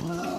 Wow.